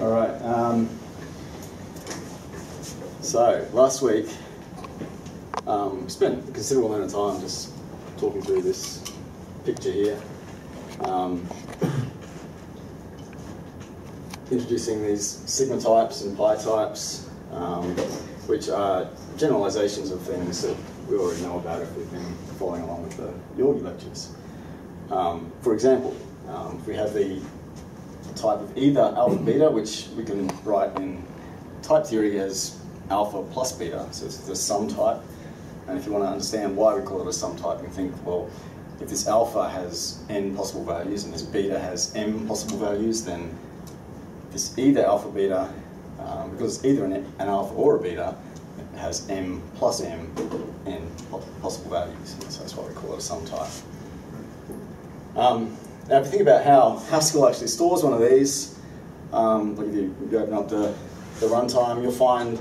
All right. Um, so last week, um, we spent a considerable amount of time just talking through this picture here, um, introducing these sigma types and pi types, um, which are generalizations of things that we already know about if we've been following along with the Yorgey lectures. Um, for example, um, if we have the type of either alpha beta, which we can write in type theory as alpha plus beta, so it's the sum type. And if you want to understand why we call it a sum type, you think, well, if this alpha has n possible values and this beta has m possible values, then this either alpha beta, um, because it's either an, an, alpha or a beta, it has m plus m n possible values. So that's why we call it a sum type. Um, now, if you think about how Haskell actually stores one of these, um, like if you, open up the, the runtime, you'll find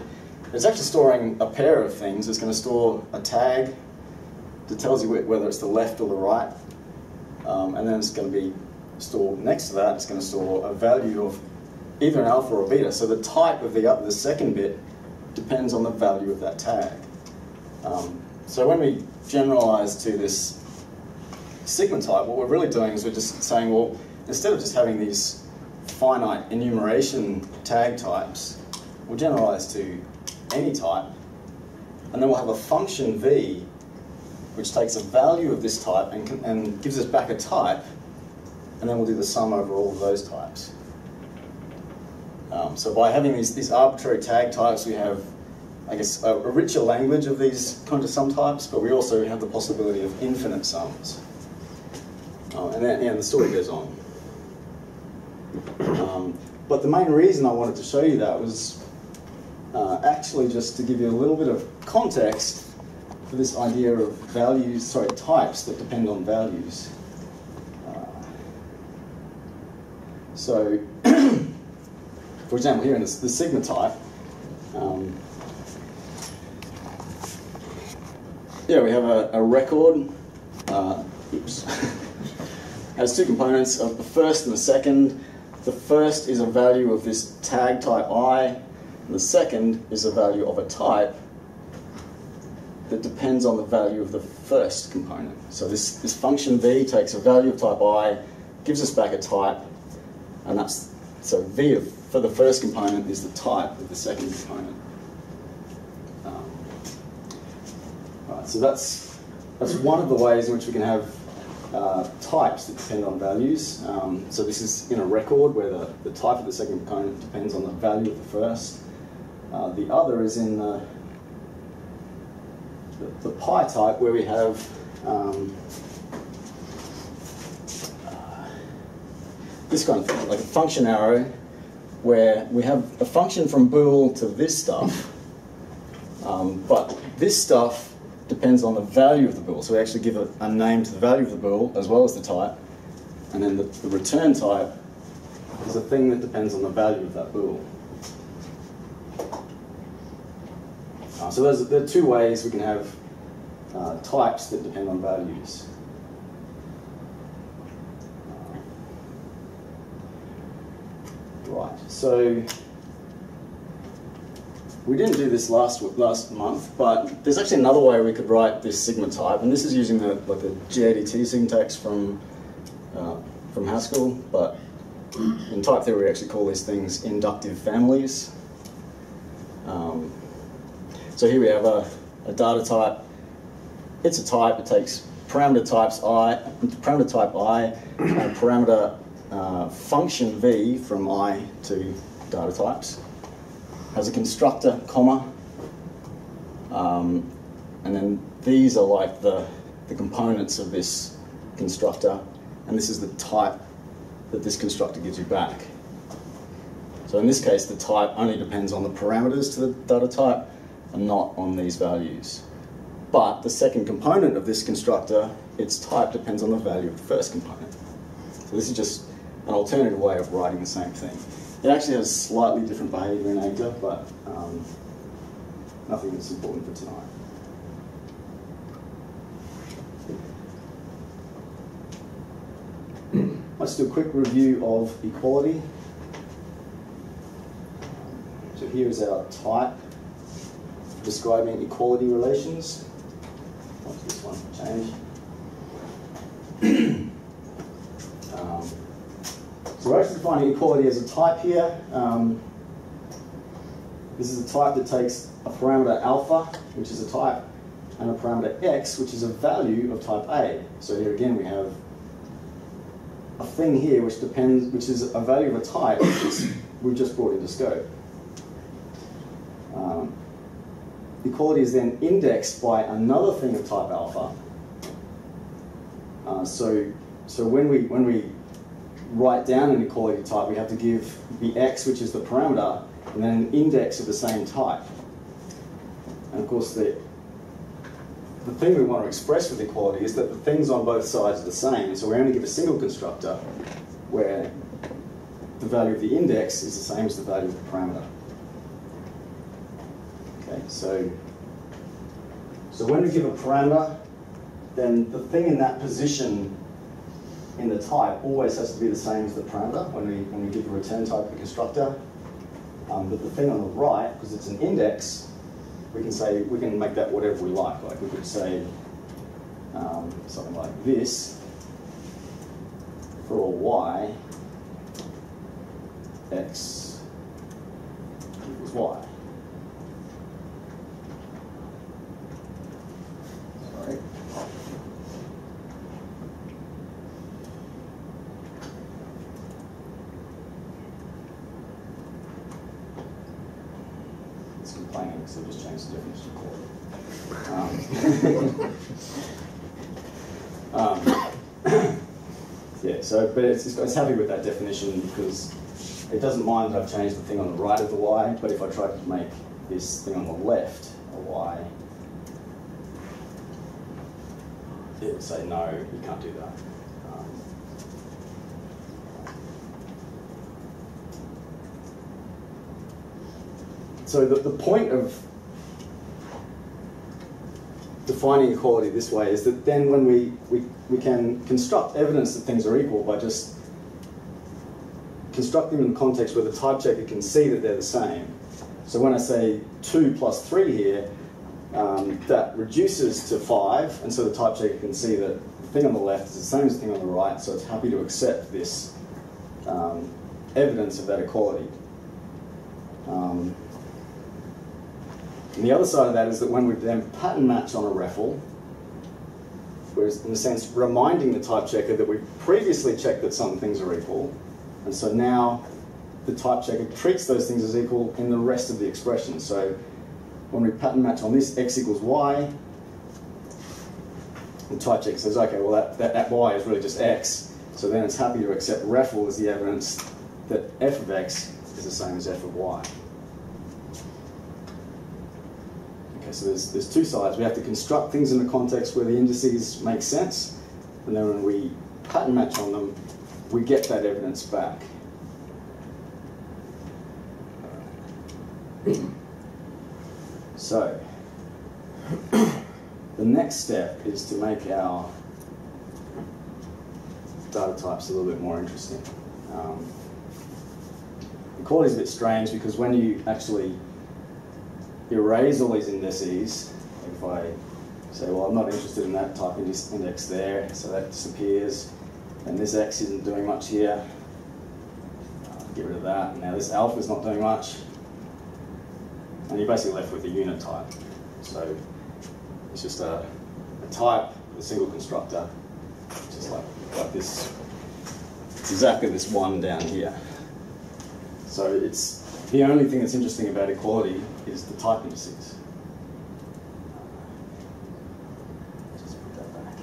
it's actually storing a pair of things. It's going to store a tag that tells you whether it's the left or the right, um, and then it's going to be stored next to that. It's going to store a value of either an alpha or a beta. So the type of the, the second bit depends on the value of that tag. Um, so when we generalize to this sigma type, what we're really doing is we're just saying, well, instead of just having these finite enumeration tag types, we'll generalize to any type, and then we'll have a function v which takes a value of this type and, and gives us back a type, and then we'll do the sum over all of those types. Um, so by having these, these arbitrary tag types, we have, I guess, a, a richer language of these kind of sum types, but we also have the possibility of infinite sums. Uh, and then the story goes on. Um, but the main reason I wanted to show you that was uh, actually just to give you a little bit of context for this idea of values, sorry, types that depend on values. Uh, so, for example, here in the, the sigma type, um, yeah, we have a, a record. Uh, oops. has two components of the first and the second. The first is a value of this tag type i, and the second is a value of a type that depends on the value of the first component. So this, this function v takes a value of type i, gives us back a type, and that's, so v of, for the first component is the type of the second component. Um, so that's, that's one of the ways in which we can have uh, types that depend on values. Um, so this is in a record where the, the type of the second component depends on the value of the first. Uh, the other is in the, the, the, pi type where we have um, uh, this kind of thing, like a function arrow where we have a function from bool to this stuff, um, but this stuff depends on the value of the bool. So we actually give a, a, name to the value of the bool as well as the type. And then the, the return type is a thing that depends on the value of that bool. Uh, so there's, there are two ways we can have uh, types that depend on values. Uh, right, so we didn't do this last last month, but there's actually another way we could write this sigma type, and this is using the like the GADT syntax from uh, from Haskell. But in type theory, we actually call these things inductive families. Um, so here we have a, a data type. It's a type. It takes parameter types i, parameter type i, and parameter uh, function v from i to data types has a constructor, comma, um, and then these are like the, the components of this constructor, and this is the type that this constructor gives you back. So in this case, the type only depends on the parameters to the data type and not on these values. But the second component of this constructor, its type depends on the value of the first component. So this is just an alternative way of writing the same thing. It actually has slightly different behaviour in Agda, but um, nothing that's important for tonight. Let's do a quick review of equality. So here is our type describing equality relations. What's this one change? um, so we're actually defining equality as a type here. Um, this is a type that takes a parameter alpha, which is a type, and a parameter x, which is a value of type A. So here again we have a thing here which depends, which is a value of a type which we've just brought into scope. Um, equality is then indexed by another thing of type alpha. Uh, so, so when we when we write down an equality type, we have to give the x, which is the parameter, and then an index of the same type. And of course, the, the thing we want to express with equality is that the things on both sides are the same. So we only give a single constructor where the value of the index is the same as the value of the parameter. Okay, so, so when we give a parameter, then the thing in that position in the type always has to be the same as the parameter when we, when we give a return type the constructor. Um, but the thing on the right, because it's an index, we can say, we can make that whatever we like. Like we could say um, something like this for all y, x equals y. Sorry. It's complaining because I just changed the definition of quality. Um, um, yeah, so, but it's, it's happy with that definition because it doesn't mind that I've changed the thing on the right of the y, but if I try to make this thing on the left a y, it will say no, you can't do that. So the, the point of defining equality this way is that then when we, we, we can construct evidence that things are equal by just construct them in the context where the type checker can see that they're the same. So when I say 2 plus 3 here, um, that reduces to 5, and so the type checker can see that the thing on the left is the same as the thing on the right, so it's happy to accept this um, evidence of that equality. Um, and the other side of that is that when we then pattern match on a REFL, we're in a sense reminding the type checker that we previously checked that some things are equal, and so now the type checker treats those things as equal in the rest of the expression. So when we pattern match on this x equals y, the type checker says, okay, well that, that, that y is really just x, so then it's happy to accept REFL as the evidence that f of x is the same as f of y. Okay, so there's, there's two sides. We have to construct things in a context where the indices make sense, and then when we pattern match on them, we get that evidence back. So, the next step is to make our data types a little bit more interesting. Um, equality is a bit strange because when you actually erase all these indices, if I say, well, I'm not interested in that type index there, so that disappears, and this x isn't doing much here, get rid of that. Now this alpha is not doing much, and you're basically left with a unit type. So it's just a, a type, a single constructor, just like, like this, it's exactly this one down here. So it's the only thing that's interesting about equality is the type indices. Just put that back.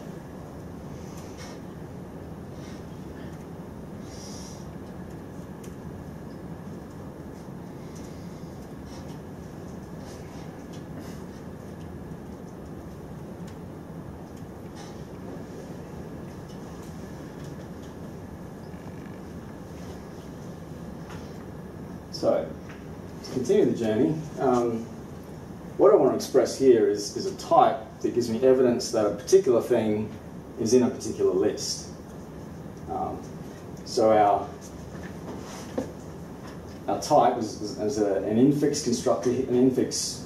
So, to continue the journey, Express here is, is a type that gives me evidence that a particular thing is in a particular list. Um, so our our type is, is a, an infix constructor, an infix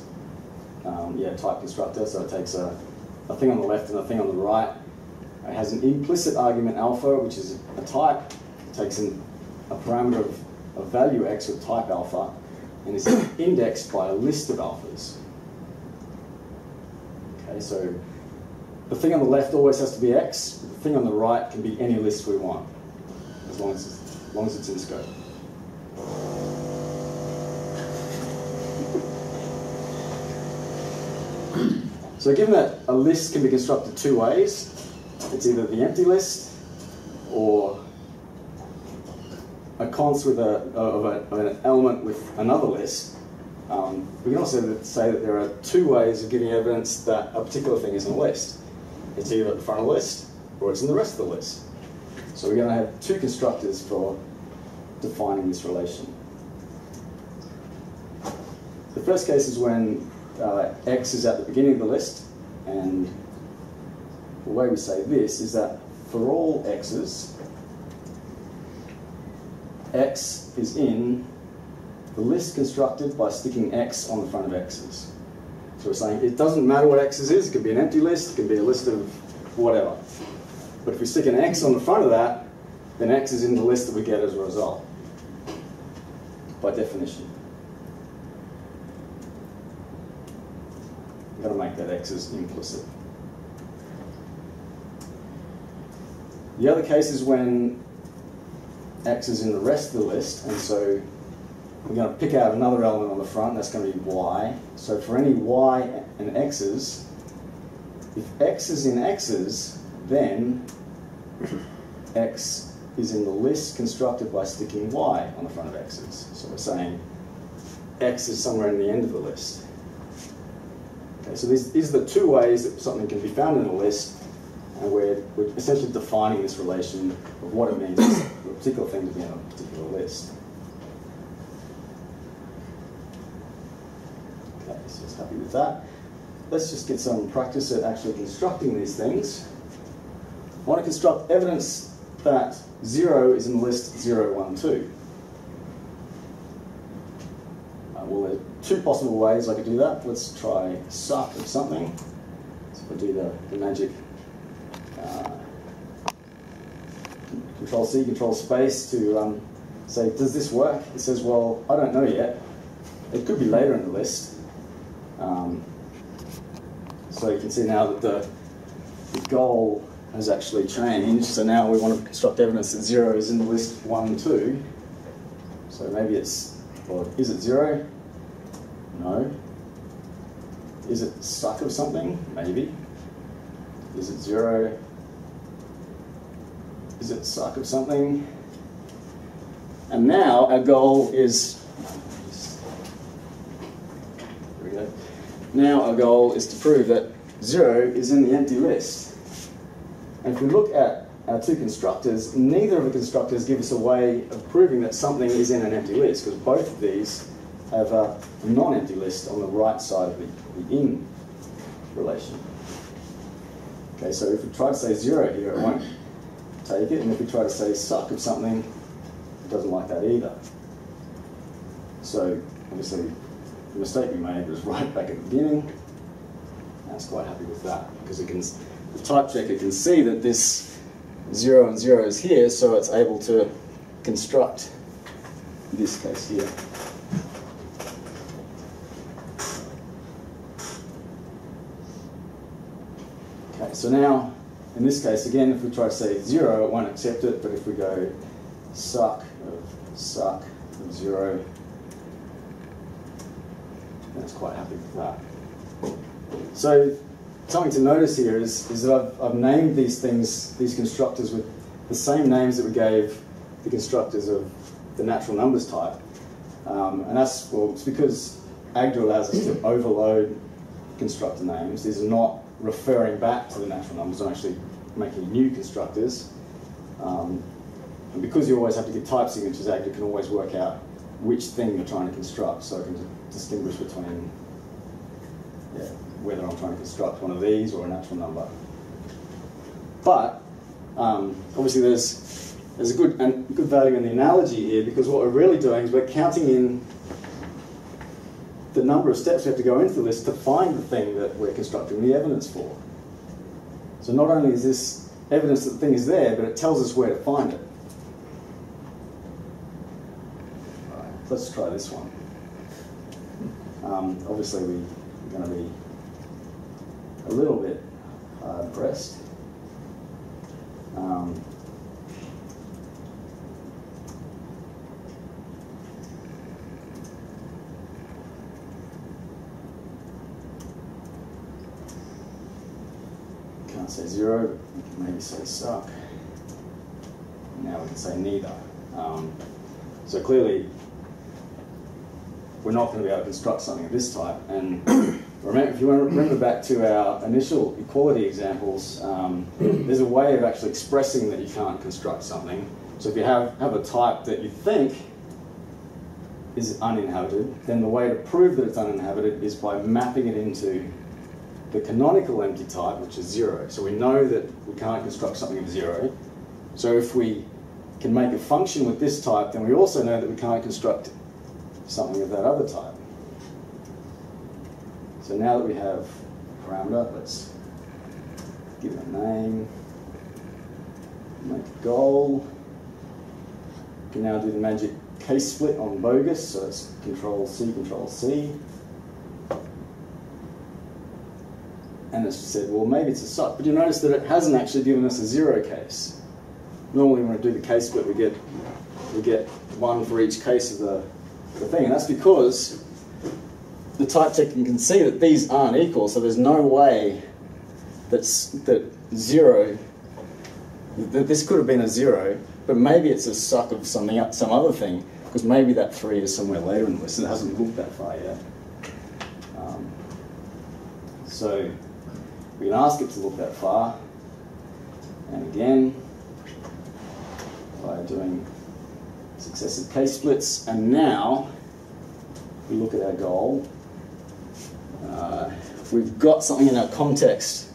um, yeah, type constructor, so it takes a, a thing on the left and a thing on the right. It has an implicit argument alpha, which is a type. It takes an, a parameter of, of value x with type alpha, and is indexed by a list of alphas. So the thing on the left always has to be x. The thing on the right can be any list we want, as long as it's, as long as it's in scope. So given that a list can be constructed two ways, it's either the empty list or a cons with a, of, a, of an element with another list, um, we can also say that there are two ways of giving evidence that a particular thing is in a list. It's either at the front of the list or it's in the rest of the list. So we're going to have two constructors for defining this relation. The first case is when uh, x is at the beginning of the list, and the way we say this is that for all x's, x is in the list constructed by sticking x on the front of x's. So we're saying it doesn't matter what x's is, it could be an empty list, it could be a list of whatever. But if we stick an x on the front of that, then x is in the list that we get as a result, by definition. We've got to make that x as implicit. The other case is when x is in the rest of the list, and so we're going to pick out another element on the front, that's going to be y. So for any y and x's, if x is in x's, then x is in the list constructed by sticking y on the front of x's. So we're saying x is somewhere in the end of the list. Okay, so these, these are the two ways that something can be found in a list, and we're, we're essentially defining this relation of what it means for a particular thing to be on a particular list. Okay, so just happy with that. Let's just get some practice at actually constructing these things. I want to construct evidence that 0 is in the list 0, 1, 2. Uh, well, there are two possible ways I could do that. Let's try suc of something. So we'll do the, the magic uh, control C, control space to um, say, does this work? It says, well, I don't know yet. It could be later in the list. Um, so you can see now that the, the goal has actually changed. So now we want to construct evidence that zero is in the list one, two. So maybe it's, or is it zero? No. Is it suc of something? Maybe. Is it zero? Is it suc of something? And now our goal is, there we go. Now our goal is to prove that zero is in the empty list. And if we look at our two constructors, neither of the constructors give us a way of proving that something is in an empty list, because both of these have a non-empty list on the right side of the, the in relation. Okay, so if we try to say zero here, it won't take it, and if we try to say suc of something, it doesn't like that either. So obviously, the mistake we made was right back at the beginning. I was quite happy with that because it can, the type checker can see that this zero and zero is here, so it's able to construct this case here. Okay, so now, in this case, again, if we try to say zero, it won't accept it, but if we go suc of suc of that's quite happy with that. So something to notice here is, is that I've, I've named these things, these constructors with the same names that we gave the constructors of the natural numbers type. Um, and that's, well, it's because Agda allows us to overload constructor names. These are not referring back to the natural numbers, I'm actually making new constructors. Um, and because you always have to give type signatures, Agda can always work out which thing you're trying to construct, so I can distinguish between yeah, whether I'm trying to construct one of these or a natural number. But um, obviously there's there's a good and good value in the analogy here because what we're really doing is we're counting in the number of steps we have to go into the list to find the thing that we're constructing the evidence for. So not only is this evidence that the thing is there, but it tells us where to find it. Right, let's try this one. Um, obviously, we're going to be a little bit pressed. Um, can't say zero, we can maybe say suc. Now we can say neither. Um, so clearly, we're not going to be able to construct something of this type. And remember, if you remember back to our initial equality examples, um, there's a way of actually expressing that you can't construct something. So if you have, have a type that you think is uninhabited, then the way to prove that it's uninhabited is by mapping it into the canonical empty type, which is zero. So we know that we can't construct something of zero. So if we can make a function with this type, then we also know that we can't construct something of that other type. So now that we have a parameter, let's give it a name, make a goal. We can now do the magic case split on bogus, so it's control C, control C. And it's said, well, maybe it's a suc, but you notice that it hasn't actually given us a zero case. Normally when we do the case split, we get, we get one for each case of the the thing, and that's because the type checking can see that these aren't equal, so there's no way that's, that zero, that this could have been a zero, but maybe it's a suc of something, some other thing, because maybe that three is somewhere later in the list it hasn't looked that far yet. Um, so we can ask it to look that far, and again, by doing successive case splits, and now we look at our goal. Uh, we've got something in our context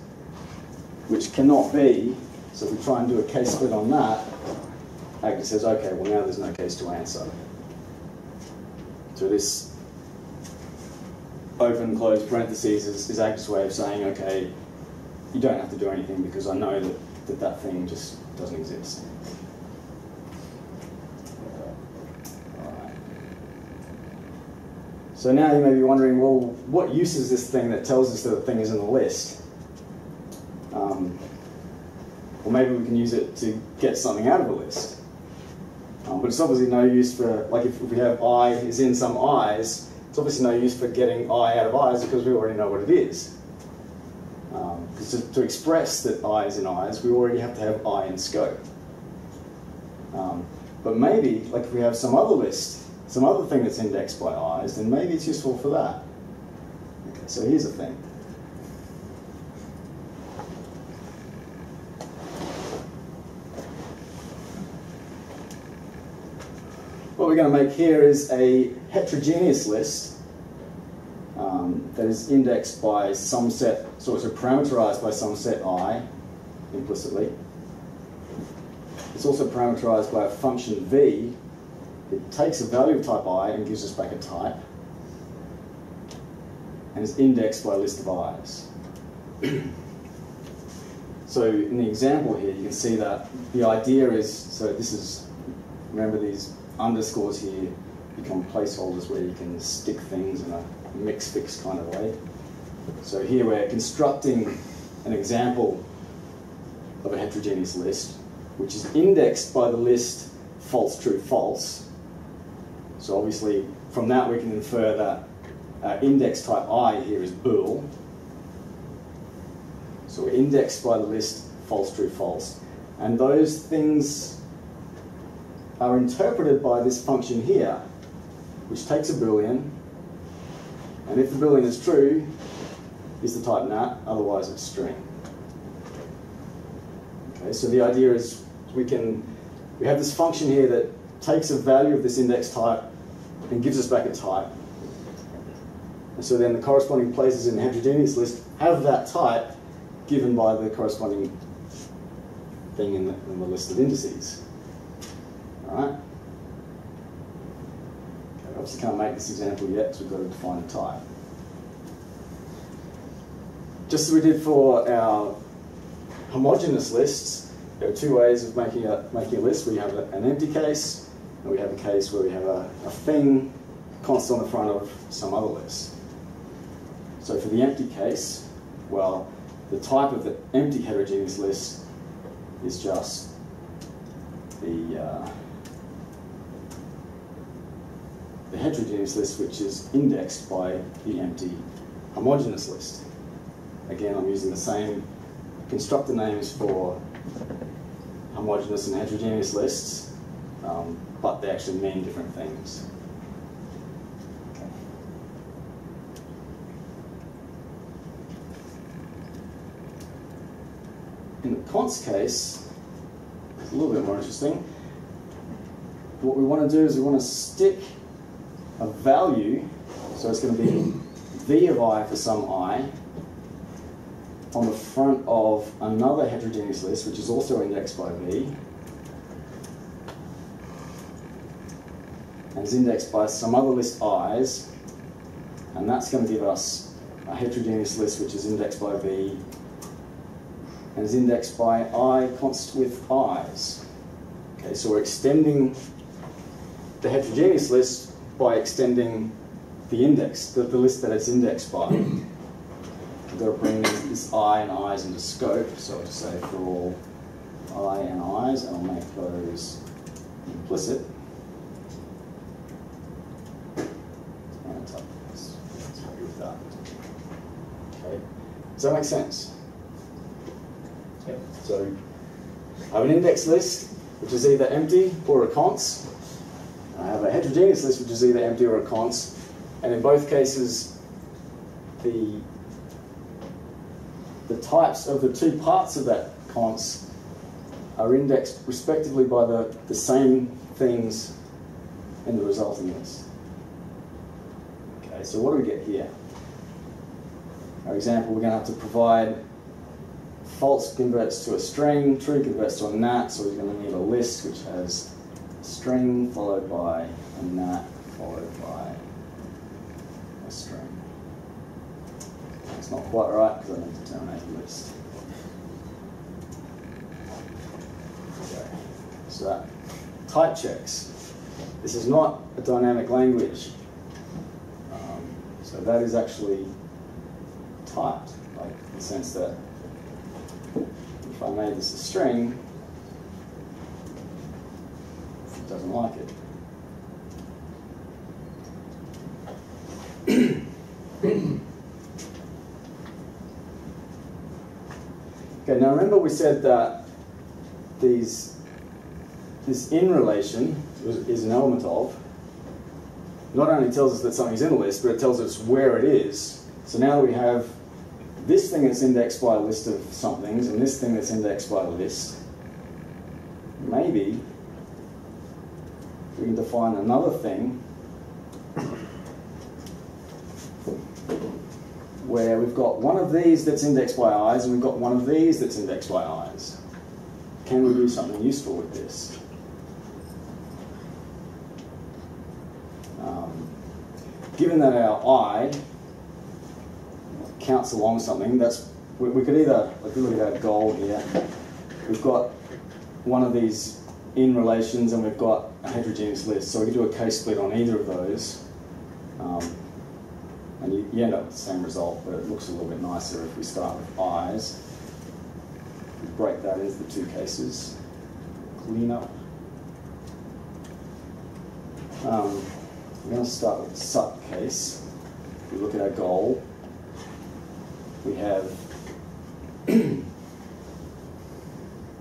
which cannot be, so we try and do a case split on that, Agda says, okay, well now there's no case to answer. So this open close parentheses is, is Agda's way of saying, okay, you don't have to do anything because I know that that, that thing just doesn't exist. So now you may be wondering, well, what use is this thing that tells us that the thing is in the list? Um, or maybe we can use it to get something out of a list. Um, but it's obviously no use for, like if, if we have i is in some i's, it's obviously no use for getting i out of i's because we already know what it is. Um, to, to, express that i is in i's, we already have to have i in scope. Um, but maybe, like if we have some other list some other thing that's indexed by i's, then maybe it's useful for that. Okay, so here's a thing. What we're going to make here is a heterogeneous list um, that is indexed by some set, so it's parameterized by some set i implicitly. It's also parameterized by a function v it takes a value of type i and gives us back a type, and is indexed by a list of i's. so in the example here, you can see that the idea is, so this is, remember these underscores here become placeholders where you can stick things in a mix fix kind of way. So here we're constructing an example of a heterogeneous list, which is indexed by the list false, true, false, so obviously from that we can infer that uh, index type i here is bool. So we're indexed by the list false, true, false. And those things are interpreted by this function here, which takes a boolean, and if the boolean is true, is the type nat, otherwise it's string. Okay, so the idea is we can, we have this function here that takes a value of this index type and gives us back its type. And so then the corresponding places in the heterogeneous list have that type given by the corresponding thing in the, in the list of indices. All right? Okay, obviously can't make this example yet because we've got to define a type. Just as we did for our homogeneous lists, there are two ways of making a, making a list. We have a, an empty case, and we have a case where we have a, a thing constant on the front of some other list. So for the empty case, well, the type of the empty heterogeneous list is just the, uh, the heterogeneous list which is indexed by the empty homogeneous list. Again, I'm using the same constructor names for homogeneous and heterogeneous lists, um, but they actually mean different things. Okay. In the cons case, it's a little bit more interesting. What we want to do is we want to stick a value, so it's going to be v of i for some i, on the front of another heterogeneous list, which is also indexed by v, and is indexed by some other list i's, and that's going to give us a heterogeneous list which is indexed by v and is indexed by i cons with i's. Okay, so we're extending the heterogeneous list by extending the index, the, the list that it's indexed by. I've got to bring this i and i's into scope, so I'll just say for all i and i's, and I'll make those implicit. And let's happy with that. Okay, does that make sense? Yep. So I have an index list, which is either empty or a cons. I have a heterogeneous list, which is either empty or a cons. And in both cases, the the types of the two parts of that cons are indexed respectively by the, the same things in the resulting list. Okay, so what do we get here? Our example, we're going to have to provide false converts to a string, true converts to a nat, so we're going to need a list which has a string followed by a nat followed by a string. It's not quite right because I need to terminate the list. Okay, so that type checks. This is not a dynamic language. Um, so that is actually typed, like in the sense that if I made this a string, it doesn't like it. okay, now remember we said that these this in relation is, an element of not only tells us that something's in a list, but it tells us where it is. So now we have this thing that's indexed by a list of somethings and this thing that's indexed by a list, maybe we can define another thing where we've got one of these that's indexed by i's and we've got one of these that's indexed by i's. Can we do something useful with this? Um, given that our i counts along something, that's we, we could either, if we look at our goal here, we've got one of these in relations and we've got a heterogeneous list. So we could do a case split on either of those. Um, and you, you, end up with the same result, but it looks a little bit nicer if we start with i's. We break that into the two cases. Clean up. Um, we're going to start with the suc case. We look at our goal, we have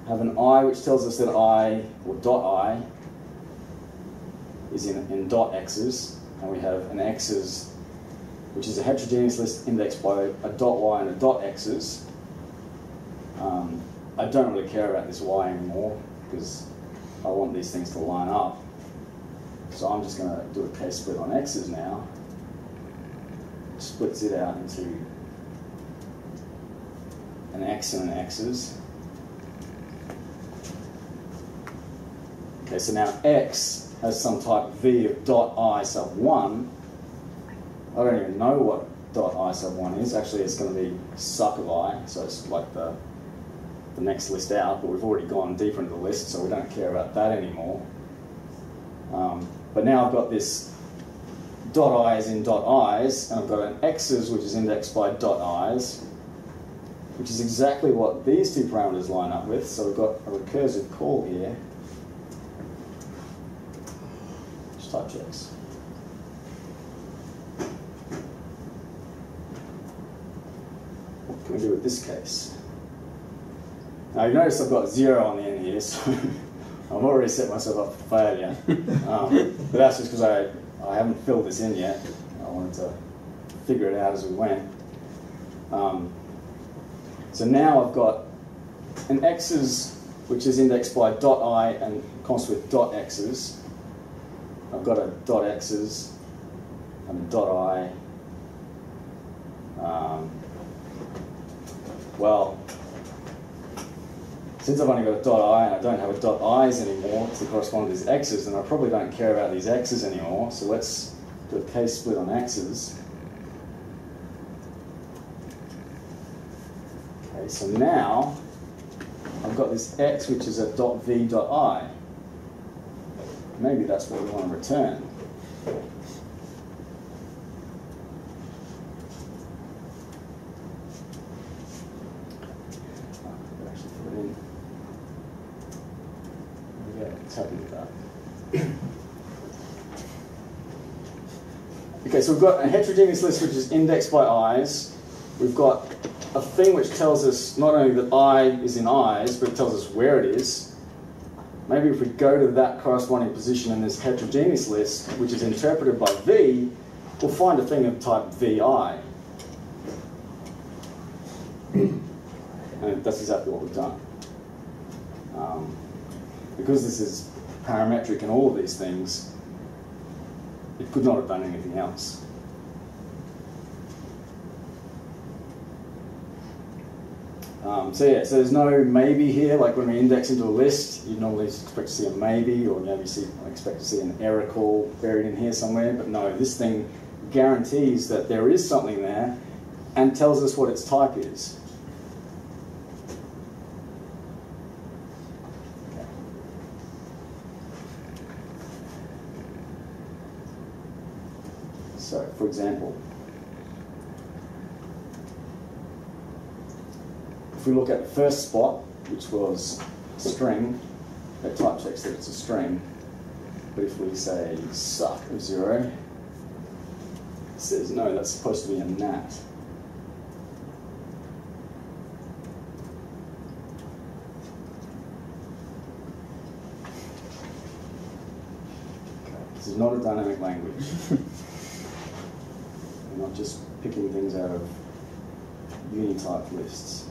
have an i which tells us that i, or dot i, is in, in dot x's, and we have an x's, which is a heterogeneous list indexed by a dot y and a dot x's. Um, I don't really care about this y anymore, because I want these things to line up. So I'm just going to do a case split on x's now. Splits it out into an x and an x's. Okay, so now x has some type v of dot i sub 1. I don't even know what dot i sub 1 is. Actually, it's going to be suc of i, so it's like the, the next list out, but we've already gone deeper into the list, so we don't care about that anymore. Um, but now I've got this dot i's in dot i's, and I've got an x's which is indexed by dot i's, which is exactly what these two parameters line up with. So we've got a recursive call here. Just type checks. What can we do with this case? Now you notice I've got zero on the end here, so I've already set myself up for failure. Um, but that's just because I, I haven't filled this in yet. I wanted to figure it out as we went. Um, so now I've got an x's which is indexed by dot i and constant with dot x's. I've got a dot x's and a dot i. Um, well, since I've only got a dot i and I don't have a dot i's anymore to correspond to these x's, then I probably don't care about these x's anymore. So let's do a case split on x's. Okay, so now I've got this x which is a dot v dot i. Maybe that's what we want to return. okay, so we've got a heterogeneous list which is indexed by i's. We've got a thing which tells us not only that i is in i's, but it tells us where it is. Maybe if we go to that corresponding position in this heterogeneous list, which is interpreted by v, we'll find a thing of type vi. and that's exactly what we've done. Um, because this is parametric and all of these things, it could not have done anything else. Um, so yeah, so there's no maybe here, like when we index into a list, you'd normally expect to see a maybe, or maybe see, expect to see an error call buried in here somewhere, but no, this thing guarantees that there is something there and tells us what its type is. So, for example, if we look at the first spot, which was string, that type checks that it's a string. But if we say suc of zero, it says no, that's supposed to be a nat. This is not a dynamic language. We're not just picking things out of uni-type lists.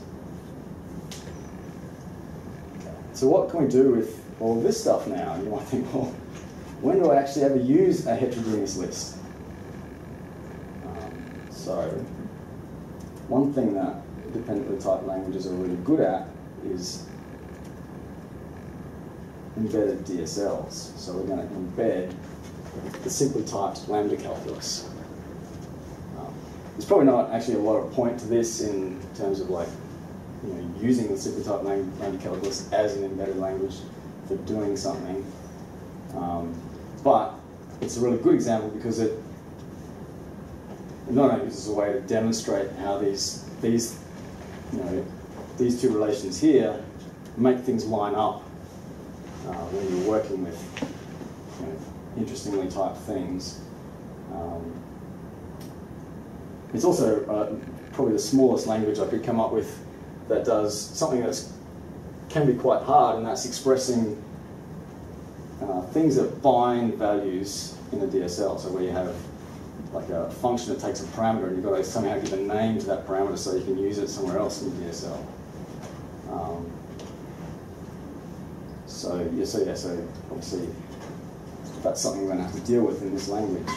So what can we do with all this stuff now? You might think, well, when do I actually ever use a heterogeneous list? Um, so one thing that independently typed languages are really good at is embedded DSLs. So we're going to embed the simply typed lambda calculus. Um, there's probably not actually a lot of point to this in terms of like you know, using the simply typed lambda calculus as an embedded language for doing something. Um, but it's a really good example because it, it not only uses a way to demonstrate how these these you know these two relations here make things line up uh, when you're working with you know, interestingly typed things. Um, it's also uh, probably the smallest language I could come up with that does something that can be quite hard, and that's expressing uh, things that bind values in a DSL. So where you have like a function that takes a parameter, and you've got to somehow give a name to that parameter so you can use it somewhere else in the DSL. Um, so yeah, so yeah, so obviously that's something we're going to have to deal with in this language.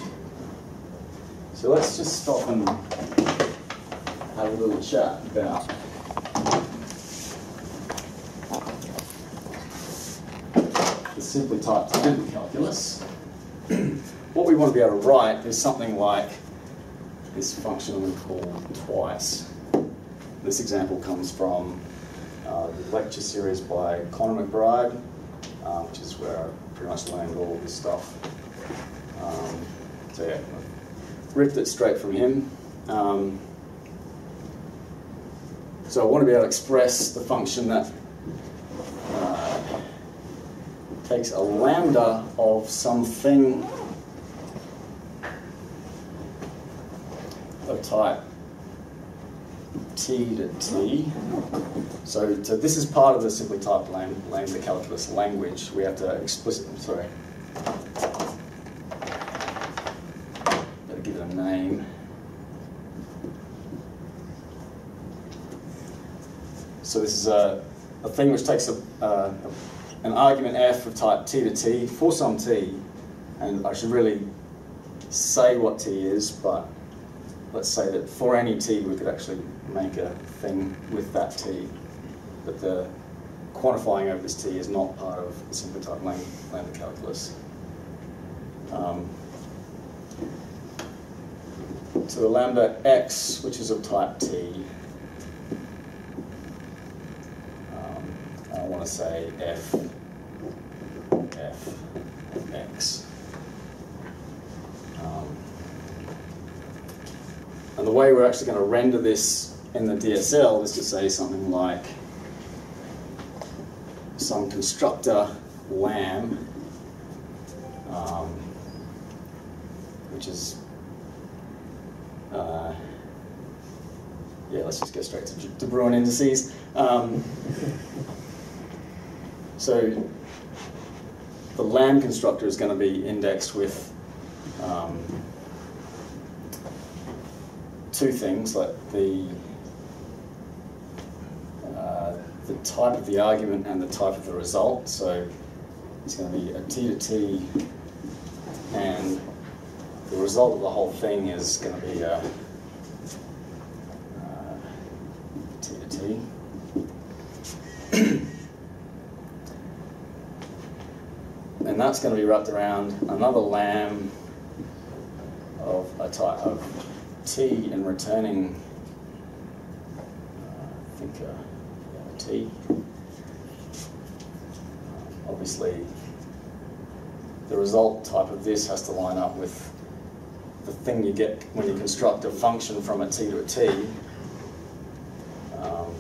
So let's just stop and have a little chat about simply typed lambda calculus, what we want to be able to write is something like this function we call twice. This example comes from uh, the lecture series by Conor McBride, uh, which is where I pretty much learned all of this stuff. Um, so yeah, ripped it straight from him. Um, so I want to be able to express the function that uh, takes a lambda of something of type t to t. So, so this is part of the simply typed lambda calculus language. We have to explicitly, sorry, better give it a name. So this is a, a thing which takes a, uh, an argument f of type t to t for some t, and I should really say what t is, but let's say that for any t we could actually make a thing with that t, but the quantifying over this t is not part of the simply type lambda calculus. Um, to the lambda x, which is of type t, I want to say f, f, x. Um, and the way we're actually going to render this in the DSL is to say something like some constructor lam, um, which is, uh, yeah, let's just go straight to De Bruijn indices. Um, so the lam constructor is going to be indexed with um, two things, like the uh, the type of the argument and the type of the result. So it's going to be a t to t, and the result of the whole thing is going to be a uh, t to t. and that's going to be wrapped around another lam of a type of t and returning, uh, I think, uh, t. obviously, the result type of this has to line up with the thing you get when you construct a function from a t to a t. Um,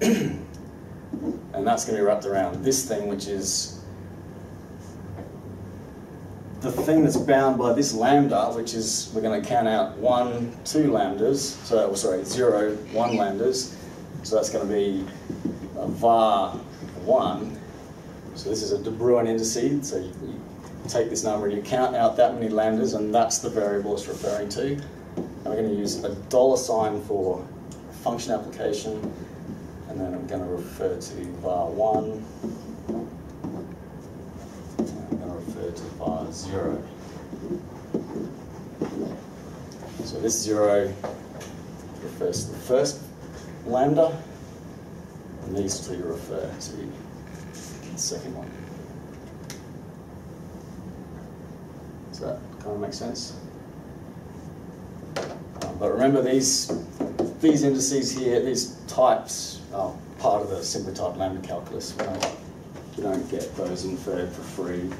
and that's going to be wrapped around this thing, which is the thing that's bound by this lambda, which is, we're going to count out one, two lambdas, so, oh, sorry, zero, one lambdas, so that's going to be a var 1. So this is a De Bruijn indice, so you, you, take this number and you count out that many lambdas, and that's the variable it's referring to. And we're going to use a dollar sign for function application, and then I'm going to refer to var 1 to var 0. So this 0 refers to the first lambda, and these two refer to the second one. Does that kind of make sense? Um, but remember these, these indices here, these types are part of the simply type lambda calculus. We don't, we don't get those inferred for free.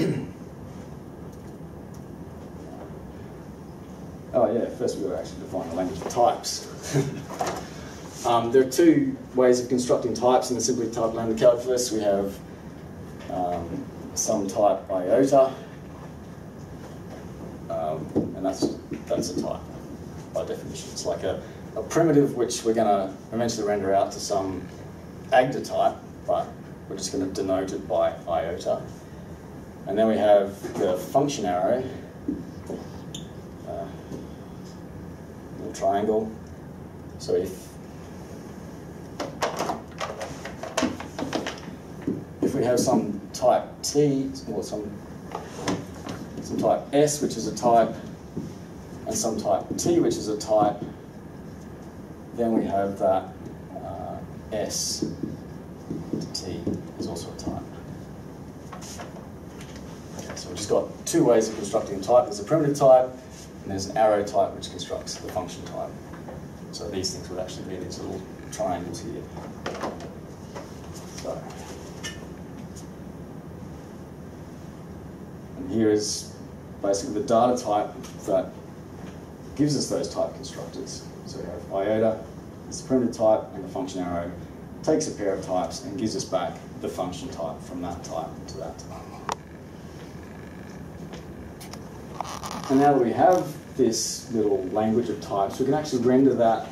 oh yeah, first we've got to actually define the language of types. um, there are two ways of constructing types in the simply typed lambda calculus. We have um, some type iota, um, and that's, that's a type by definition. It's like a, a primitive which we're going to eventually render out to some agda type, but we're just going to denote it by iota. And then we have the function arrow, uh, little triangle. So if if we have some type T or some some type S, which is a type, and some type T, which is a type, then we have that uh, S to t is also a type. Okay, so we've just got two ways of constructing a type. There's a primitive type, and there's an arrow type which constructs the function type. So these things would actually be these little triangles here. So, and here is basically the data type that gives us those type constructors. So we have iota, it's the primitive type, and the function arrow takes a pair of types and gives us back the function type from that type to that type. And now that we have this little language of types, we can actually render that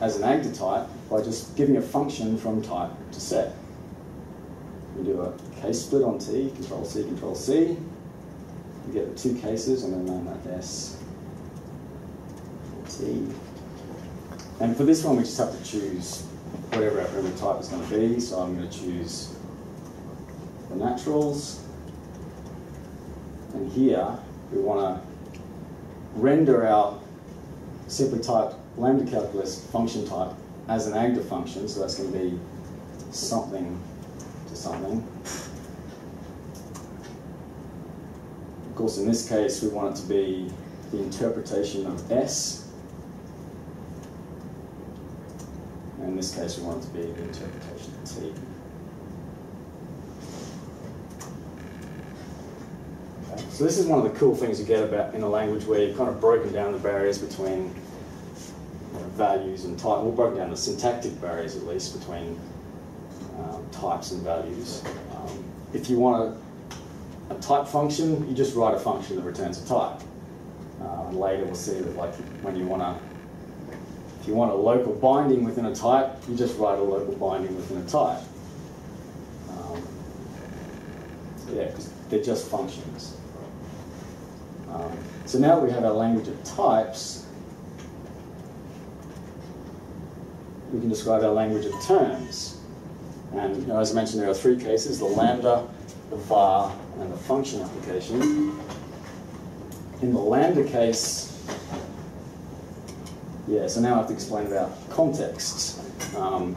as an agda type by just giving a function from type to set. We do a case split on T, control C, control C. We get the two cases, I'm going to name that S, T. And for this one, we just have to choose whatever our primitive type is going to be. So I'm going to choose the naturals. And here, we want to render our simply typed lambda calculus function type as an agda function. So that's going to be something to something. Of course, in this case, we want it to be the interpretation of S in this case, we want it to be the interpretation of T. So this is one of the cool things you get about in a language where you've kind of broken down the barriers between you know, values and type, well, broken down the syntactic barriers at least between um, types and values. Um, if you want a, a, type function, you just write a function that returns a type. Uh, and later we'll see that like when you want to if you want a local binding within a type, you just write a local binding within a type. Um, yeah, because they're just functions. Um, so now that we have our language of types, we can describe our language of terms. And you know, as I mentioned, there are three cases, the lambda, the var, and the function application. In the lambda case, yeah, so now I have to explain about contexts. Um,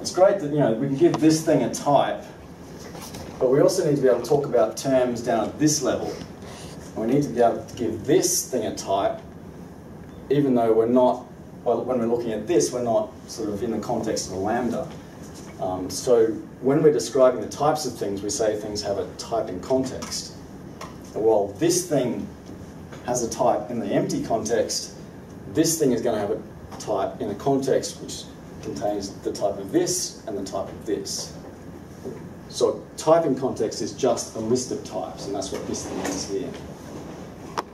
it's great that you know we can give this thing a type, but we also need to be able to talk about terms down at this level. And we need to be able to give this thing a type, even though we're not, well, when we're looking at this, we're not sort of in the context of a lambda. Um, so when we're describing the types of things, we say things have a type in context well, this thing has a type in the empty context, this thing is going to have a type in a context which contains the type of this and the type of this. So type in context is just a list of types, and that's what this thing is here.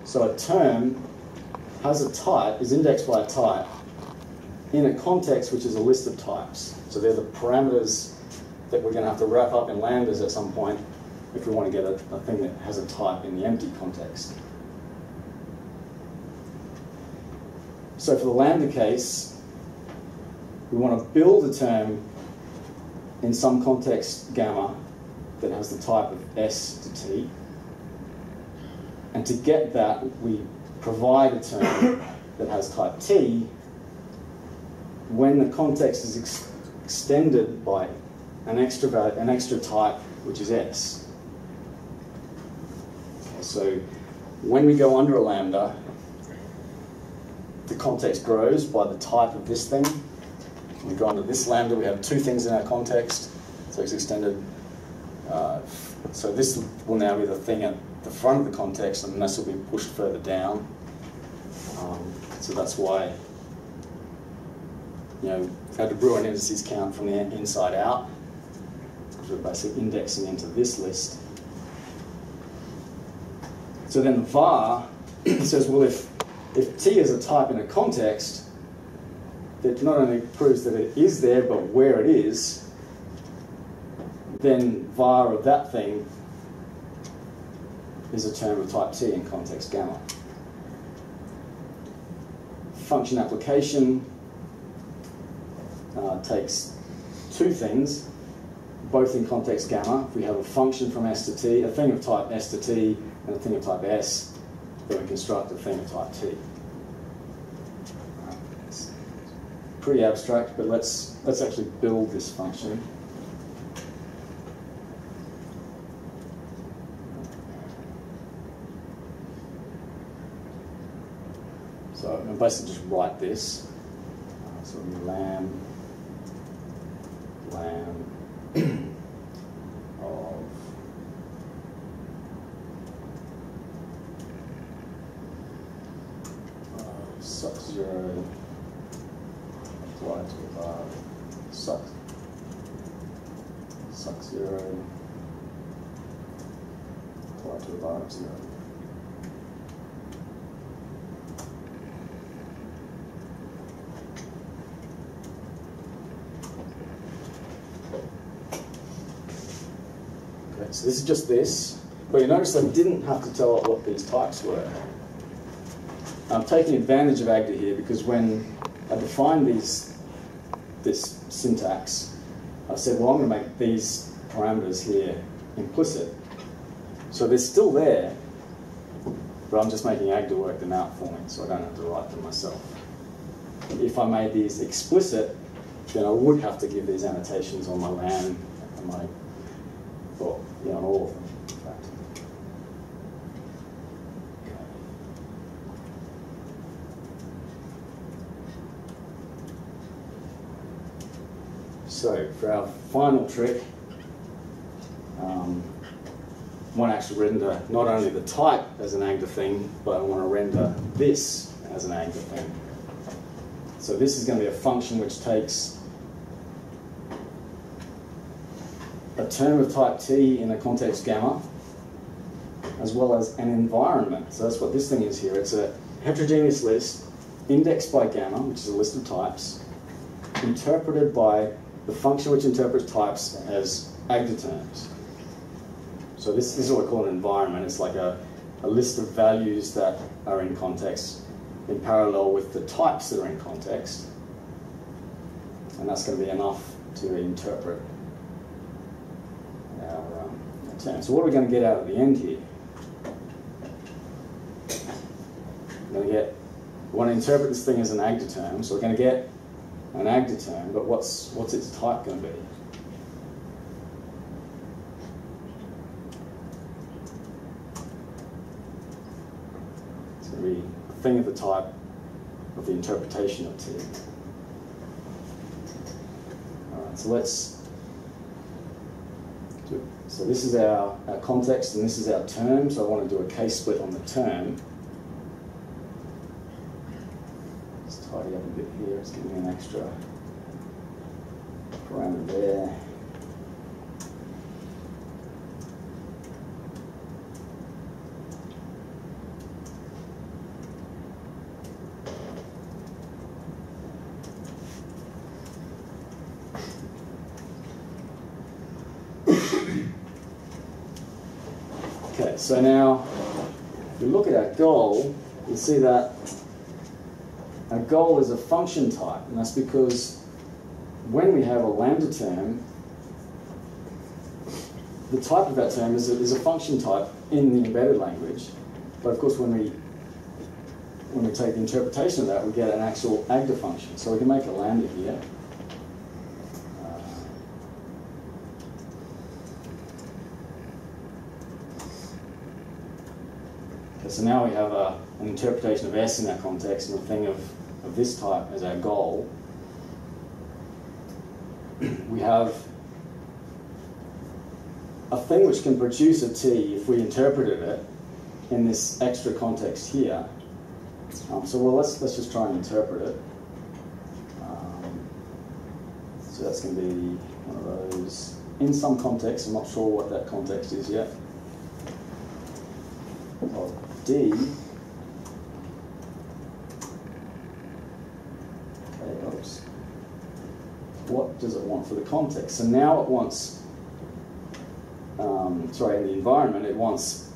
So a term has a type, is indexed by a type, in a context which is a list of types. So they're the parameters that we're going to have to wrap up in lambdas at some point if we want to get a, a thing that has a type in the empty context. So for the lambda case, we want to build a term in some context gamma that has the type of S to T. And to get that, we provide a term that has type T when the context is ex extended by an extra, an extra type, which is S. So when we go under a lambda, the context grows by the type of this thing. When we go under this lambda, we have two things in our context, so it's extended. Uh, so this will now be the thing at the front of the context, and this will be pushed further down. Um, so that's why you know, we've had De Bruijn indices count from the inside out, because we're basically indexing into this list. So then the var says, well, if, if T is a type in a context, that not only proves that it is there, but where it is, then var of that thing is a term of type T in context gamma. Function application uh, takes two things, both in context gamma. If we have a function from S to T, a thing of type S to T, and a thing of type S, then we construct a thing of type T. pretty abstract, but let's, let's actually build this function. So I'm basically just write this. Uh, so lam, of uh, suc zero apply to uh, suc suc zero apply to a var of zero. Okay, so this just this, but you notice I didn't have to tell it what these types were. I'm taking advantage of Agda here because when I defined these, this syntax, I said, well, I'm going to make these parameters here implicit. So they're still there, but I'm just making Agda work them out for me, so I don't have to write them myself. If I made these explicit, then I would have to give these annotations on my lam and my, on all of them. So for our final trick, um, I want to actually render not only the type as an Agda thing, but I want to render this as an Agda thing. So this is going to be a function which takes a term of type t in a context gamma, as well as an environment. So that's what this thing is here. It's a heterogeneous list indexed by gamma, which is a list of types, interpreted by the function which interprets types as Agda terms. So this, this is what we call an environment. It's like a, a list of values that are in context in parallel with the types that are in context. And that's going to be enough to interpret our, um, our term. So what are we going to get out at the end here? We're going to get, we want to interpret this thing as an Agda term, so we're going to get an Agda term, but what's, what's its type going to be? It's going to be a thing of the type of the interpretation of T. All right, so let's. So this is our, our context and this is our term, so I want to do a case split on the term. Let's tidy up a bit here, let's give me an extra parameter there. Okay, so now if we look at our goal, you see that our goal is a function type, and that's because when we have a lambda term, the type of that term is a, is a function type in the embedded language. But of course, when we when we take the interpretation of that, we get an actual Agda function. So we can make a lambda here. So now we have a, an interpretation of S in that context and a thing of, of this type as our goal. we have a thing which can produce a T if we interpreted it in this extra context here. Um, so well, let's, let's just try and interpret it. Um, so that's going to be one of those in some context. I'm not sure what that context is yet. Of D. Okay, oops. What does it want for the context? So now it wants, um, sorry, in the environment, it wants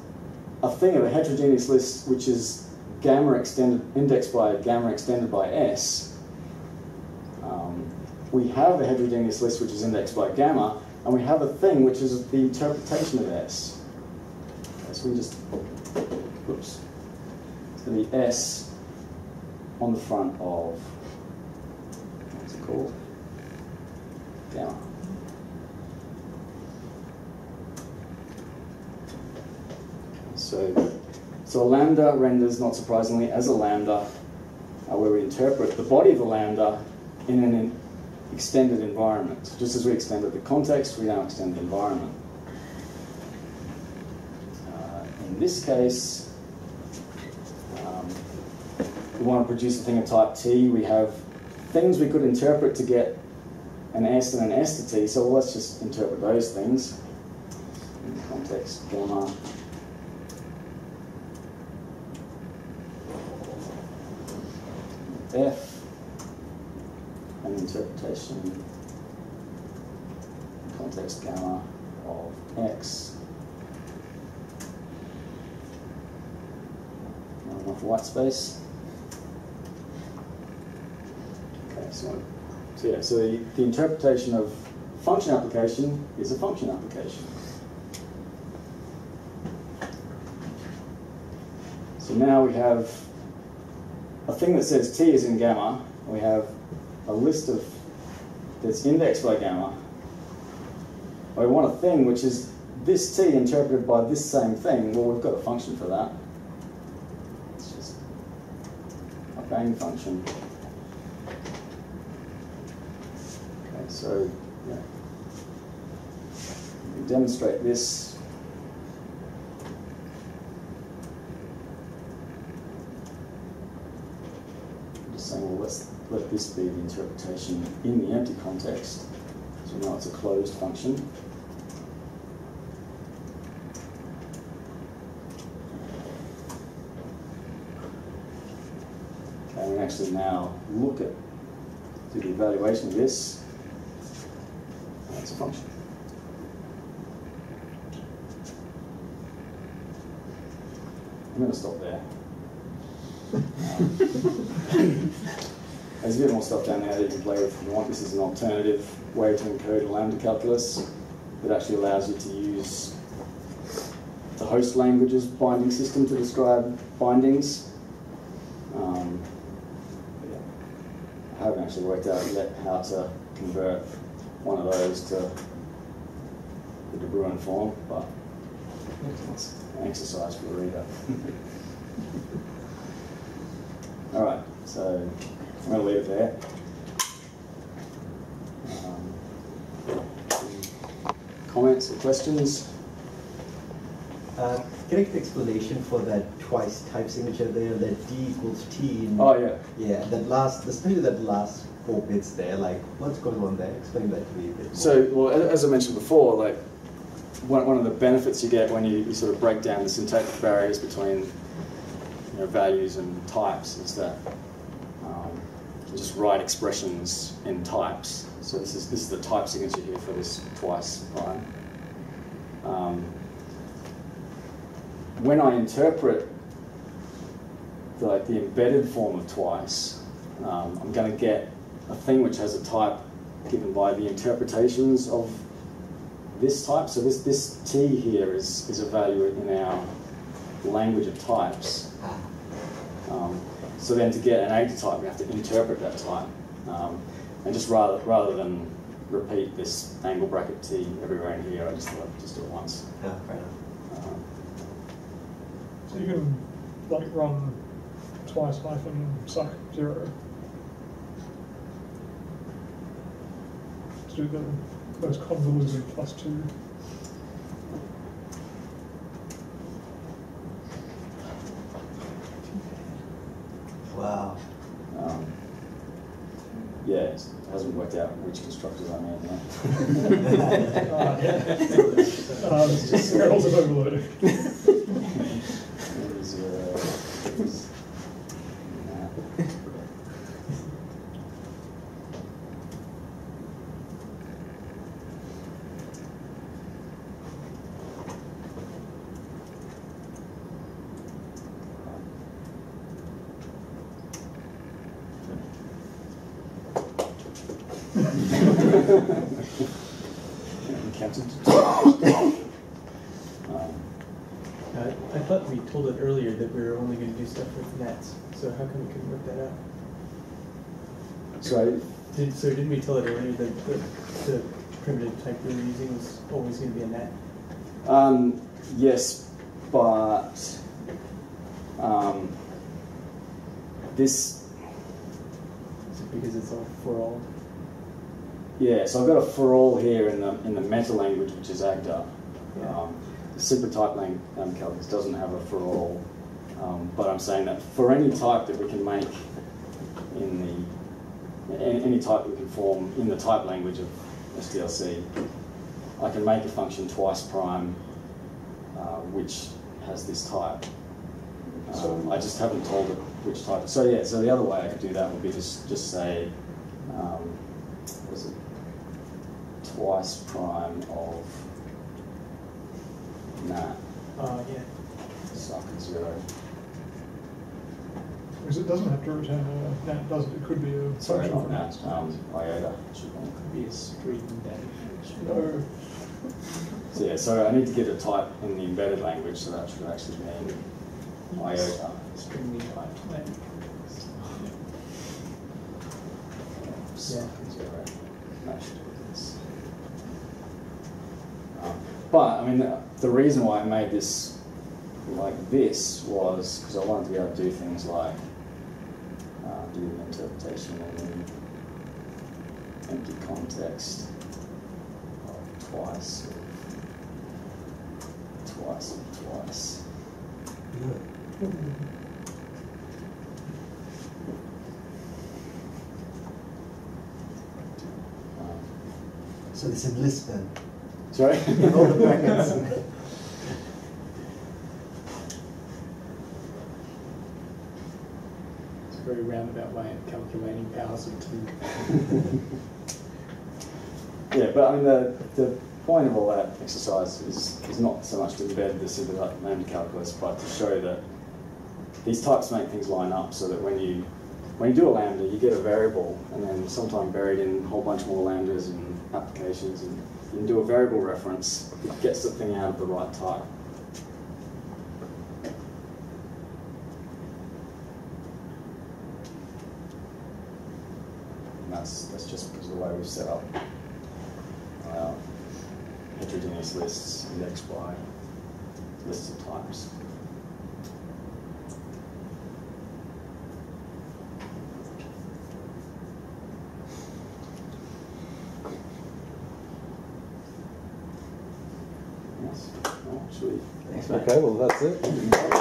a thing of a heterogeneous list which is gamma extended, indexed by gamma extended by S. Um, we have a heterogeneous list which is indexed by gamma, and we have a thing which is the interpretation of S. Okay, so we just, to be S on the front of what's it called gamma. So, so a lambda renders, not surprisingly, as a lambda, uh, where we interpret the body of the lambda in an in extended environment. Just as we extended the context, we now extend the environment. Uh, in this case, we want to produce a thing of type T. We have things we could interpret to get an S and an S to T, so let's just interpret those things in context gamma F and interpretation context gamma of X. Not enough white space. Okay, so, so yeah, so the, interpretation of function application is a function application. So now we have a thing that says t is in gamma, we have a list of that's indexed by gamma. We want a thing which is this t interpreted by this same thing. Well, we've got a function for that. It's just a bang function. So yeah. We demonstrate this saying, well, let's let this be the interpretation in the empty context. So now it's a closed function. Okay, we actually now look at the evaluation of this. That's a function. I'm going to stop there. There's a bit more stuff down there that you can play with if you want. This is an alternative way to encode a lambda calculus that actually allows you to use the host language's binding system to describe bindings. Um, yeah. I haven't actually worked out yet how to convert one of those to the De Bruijn form, but it's an exercise for the reader. All right, so I'm going to leave it there. Um, comments or questions? Uh, can I get an explanation for that twice type signature there, that D equals T? In, oh, yeah. Yeah, that last, especially that last four bits there, like, what's going on there? Explain that to me a bit more. So, well, as I mentioned before, like, one, one of the benefits you get when you, you sort of break down the syntactic barriers between you know, values and types is that um, you just write expressions in types. So this is this is the type signature here for this twice prime. Um, when I interpret the, the embedded form of twice, um, I'm going to get a thing which has a type given by the interpretations of this type. So this this t here is is a value in our language of types. Um, so then to get an A type, we have to interpret that type. Um, and just rather rather than repeat this angle bracket T everywhere in here, I just thought I'd just do it once. Yeah. Um, So you can like run twice hyphen suc zero to do the most convoluted plus two. Wow. um, yeah, it hasn't worked out which constructors I made yet. Uh, yeah. um, barrels of overloading. It was, uh, it was, nah. Counted to two. Um, Uh, I thought we told it earlier that we were only gonna do stuff with nats, so how come we couldn't work that out? So I Did, so didn't we tell it earlier that the, the primitive type we were using was always going to be a nat? Um, yes, but um, this, Is it because it's all for all? Yeah. So I've got a for all here in the in the meta language, which is Agda. Yeah. Um, the super type lang- um, calculus doesn't have a for all, um, but I'm saying that for any type that we can make in the any, any type we can form in the type language of STLC, I can make a function twice prime, uh, which has this type. Um, I just haven't told it which type. So yeah, so the other way I could do that would be just just say, um, what is it? Twice prime of nat Uh, yeah. suc zero. Because it doesn't have to return a nat, does it? It could be a Sorry, function not for nat. Um, iota. should be. Could be a straight and. No, So yeah, so I need to get a type in the embedded language, so that should actually mean iota. Stringly typed net. suc zero. That should do this. Um, but I mean, the, the reason why I made this like this was because I wanted to be able to do things like uh, do the interpretation in empty context of twice of twice of twice. So this in Lisp then. Sorry. All the brackets. It's a very roundabout way of calculating powers of two. Yeah, but I mean, the, the point of all that exercise is, is not so much to embed the simple lambda calculus, but to show that these types make things line up so that when you when you do a lambda, you get a variable, and then sometime buried in a whole bunch more lambdas and applications, and can do a variable reference, it gets the thing out of the right type. And that's, that's just because of the way we've set up uh, heterogeneous lists indexed by lists of types. Yes. Oh, sweet. Thanks, Mike. Okay, well, that's it.